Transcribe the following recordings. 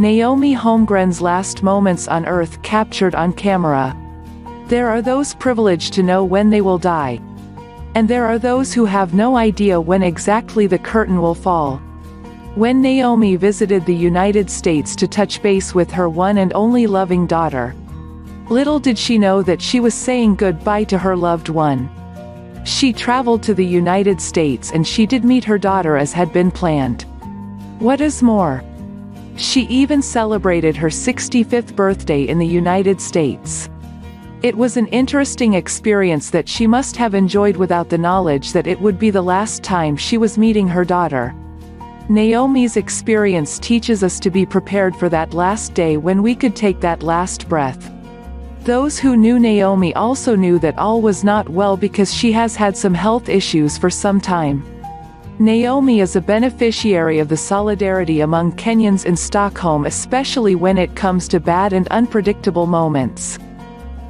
Naomi Holmgren's last moments on earth captured on camera. There are those privileged to know when they will die. And there are those who have no idea when exactly the curtain will fall. When Naomi visited the United States to touch base with her one and only loving daughter. Little did she know that she was saying goodbye to her loved one. She traveled to the United States and she did meet her daughter as had been planned. What is more? She even celebrated her 65th birthday in the United States. It was an interesting experience that she must have enjoyed without the knowledge that it would be the last time she was meeting her daughter. Naomi's experience teaches us to be prepared for that last day when we could take that last breath. Those who knew Naomi also knew that all was not well because she has had some health issues for some time. Naomi is a beneficiary of the solidarity among Kenyans in Stockholm especially when it comes to bad and unpredictable moments.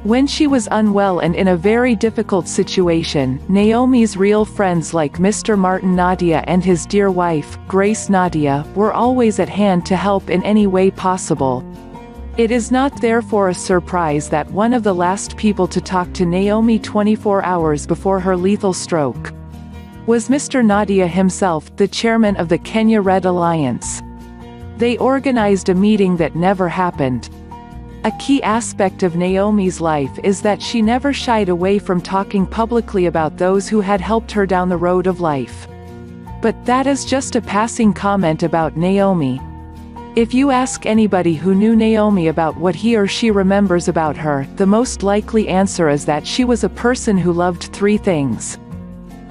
When she was unwell and in a very difficult situation, Naomi's real friends like Mr. Martin Nadia and his dear wife, Grace Nadia, were always at hand to help in any way possible. It is not therefore a surprise that one of the last people to talk to Naomi 24 hours before her lethal stroke was Mr. Nadia himself, the chairman of the Kenya Red Alliance. They organized a meeting that never happened. A key aspect of Naomi's life is that she never shied away from talking publicly about those who had helped her down the road of life. But that is just a passing comment about Naomi. If you ask anybody who knew Naomi about what he or she remembers about her, the most likely answer is that she was a person who loved three things.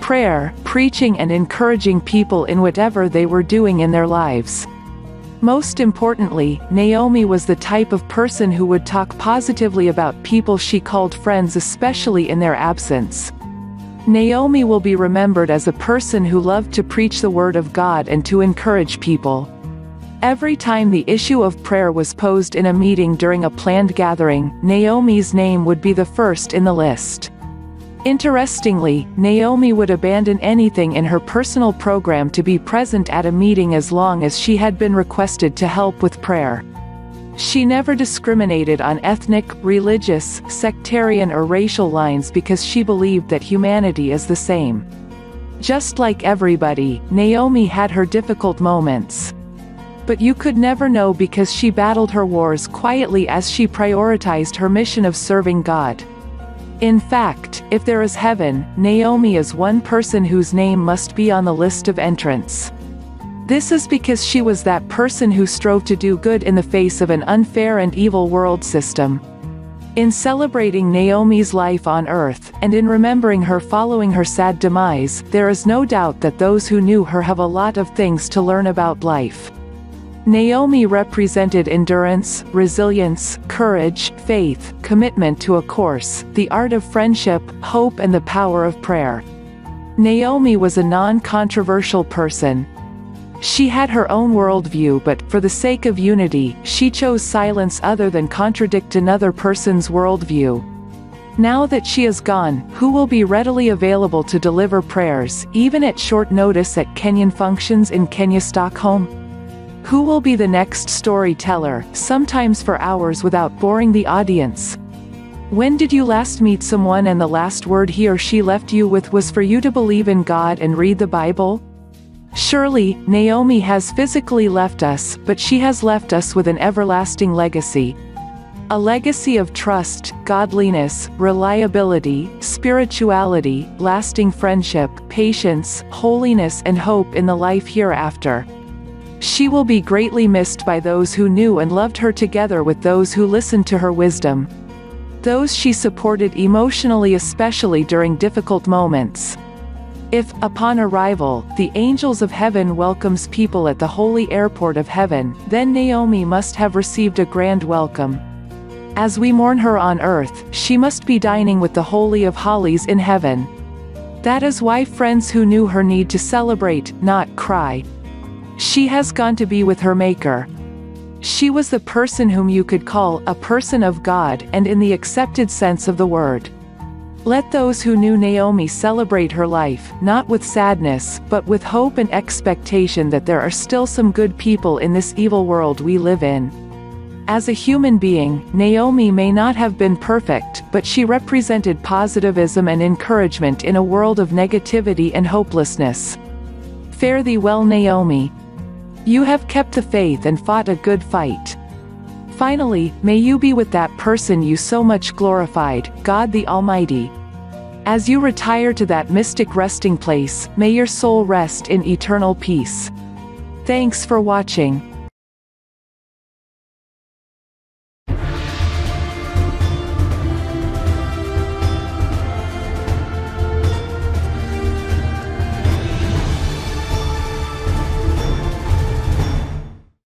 Prayer, preaching and encouraging people in whatever they were doing in their lives. Most importantly, Naomi was the type of person who would talk positively about people she called friends especially in their absence. Naomi will be remembered as a person who loved to preach the word of God and to encourage people. Every time the issue of prayer was posed in a meeting during a planned gathering, Naomi's name would be the first in the list. Interestingly, Naomi would abandon anything in her personal program to be present at a meeting as long as she had been requested to help with prayer. She never discriminated on ethnic, religious, sectarian or racial lines because she believed that humanity is the same. Just like everybody, Naomi had her difficult moments. But you could never know because she battled her wars quietly as she prioritized her mission of serving God. In fact, if there is heaven, Naomi is one person whose name must be on the list of entrance. This is because she was that person who strove to do good in the face of an unfair and evil world system. In celebrating Naomi's life on earth, and in remembering her following her sad demise, there is no doubt that those who knew her have a lot of things to learn about life. Naomi represented endurance, resilience, courage, faith, commitment to a course, the art of friendship, hope and the power of prayer. Naomi was a non-controversial person. She had her own worldview but, for the sake of unity, she chose silence other than contradict another person's worldview. Now that she is gone, who will be readily available to deliver prayers, even at short notice at Kenyan functions in Kenya Stockholm? Who will be the next storyteller, sometimes for hours without boring the audience? When did you last meet someone and the last word he or she left you with was for you to believe in God and read the Bible? Surely, Naomi has physically left us, but she has left us with an everlasting legacy. A legacy of trust, godliness, reliability, spirituality, lasting friendship, patience, holiness and hope in the life hereafter. She will be greatly missed by those who knew and loved her together with those who listened to her wisdom. Those she supported emotionally especially during difficult moments. If, upon arrival, the angels of heaven welcomes people at the holy airport of heaven, then Naomi must have received a grand welcome. As we mourn her on earth, she must be dining with the Holy of Holies in heaven. That is why friends who knew her need to celebrate, not cry. She has gone to be with her Maker. She was the person whom you could call a person of God and in the accepted sense of the word. Let those who knew Naomi celebrate her life, not with sadness, but with hope and expectation that there are still some good people in this evil world we live in. As a human being, Naomi may not have been perfect, but she represented positivism and encouragement in a world of negativity and hopelessness. Fare thee well Naomi. You have kept the faith and fought a good fight. Finally, may you be with that person you so much glorified, God the Almighty. As you retire to that mystic resting place, may your soul rest in eternal peace. Thanks for watching.